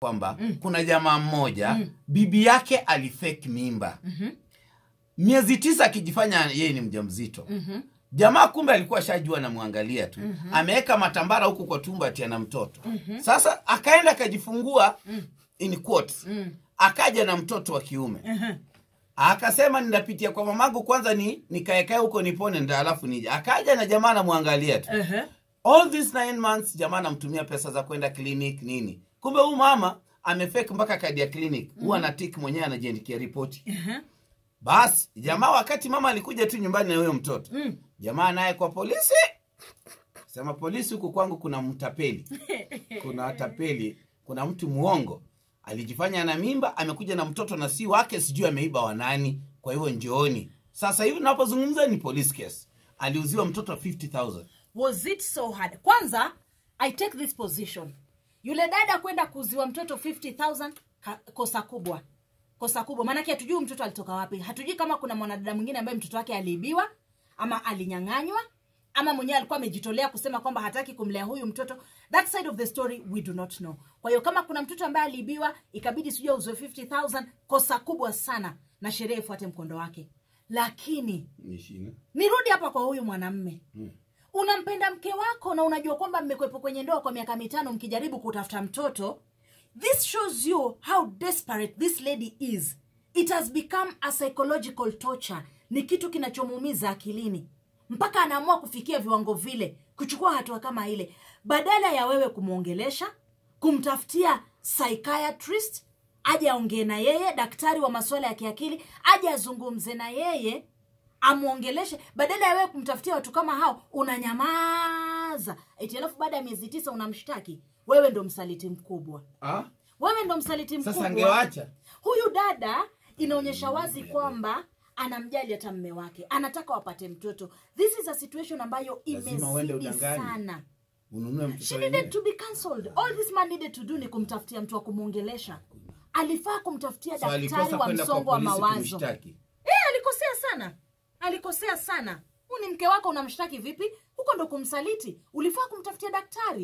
kwamba mm. kuna jamaa mmoja mm. bibi yake alifake mimba mm-hmm. miezi tisa akijifanya yeye ni mjamzito mm-hmm. jamaa kumbe alikuwa shajua namwangalia tu mm-hmm. ameweka matambara huku kwa tumbo ati ana mtoto mm-hmm. sasa akaenda akajifungua mm. in quotes mm. akaja na mtoto wa kiume mm-hmm akasema ninapitia kwa mamangu kwanza ni nikaekae huko nipone nda alafu nije akaja na jamaa namwangalia tu Ehe. all these nine months jamaa anamtumia pesa za kwenda clinic nini kumbe huyu mama amefake mpaka kadi ya clinic. Huwa mm tik mwenyewe anajiandikia ripoti. -huh. basi jamaa wakati mama alikuja tu nyumbani na huyo mtoto Mm. jamaa naye kwa polisi sema polisi huku kwangu kuna mtapeli. Kuna tapeli kuna mtu muongo alijifanya ana mimba amekuja na mtoto na si wake sijui ameiba wanani kwa hivyo njooni. Sasa hivi napozungumza ni police case. Aliuziwa mtoto 50000 was it so hard? Kwanza i take this position yule dada kwenda kuziwa mtoto 50000 ka- kosa kubwa. Kosa kubwa. Maanake hatujui mtoto alitoka wapi. Hatujui kama kuna mwanadada mwingine ambaye mtoto wake aliibiwa ama alinyang'anywa ama mwenyewe alikuwa amejitolea kusema kwamba hataki kumlea huyu mtoto. That side of the story we do not know. Kwa hiyo kama kuna mtoto ambaye aliibiwa ikabidi sijui auzwe 50000 kosa kubwa sana na sheria ifuate mkondo wake. Lakini nirudi hapa kwa huyu mwanamme. Mm. Unampenda mke wako na unajua kwamba mmekwepo kwenye ndoa kwa miaka mitano mkijaribu kutafuta mtoto. This shows you how desperate this lady is. It has become a psychological torture. Ni kitu kinachomuumiza akilini. Mpaka anaamua kufikia viwango vile kuchukua hatua kama ile. Badala ya wewe kumwongelesha kumtafutia psychiatrist aje aongee na yeye daktari wa masuala ya kiakili aje azungumze na yeye amwongeleshe badala ya wewe kumtafutia watu kama hao unanyamaza. Eti alafu baada ya miezi tisa unamshtaki. Wewe ndo msaliti mkubwa. Ah? wewe ndo msaliti sasa mkubwa. angewacha? Huyu dada inaonyesha wazi kwamba anamjali hata mme wake. Anataka wapate mtoto. This is a situation ambayo imezidi sana. She needed to be cancelled. All this man needed to do ni kumtafutia mtu wa kumwongelesha alifaa kumtafutia So daktari wa msongo wa mawazo. kumshtaki. Alikosea sana. Huu ni mke wako unamshtaki vipi? Huko ndo kumsaliti. Ulifaa kumtafutia daktari